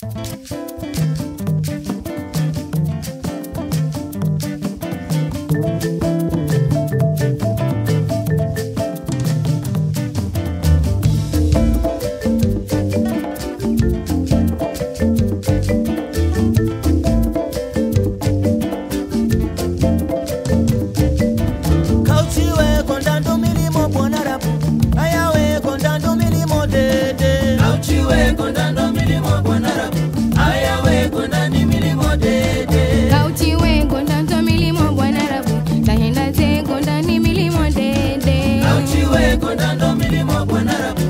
Thank you. mwalimu wa Bwana Rabu.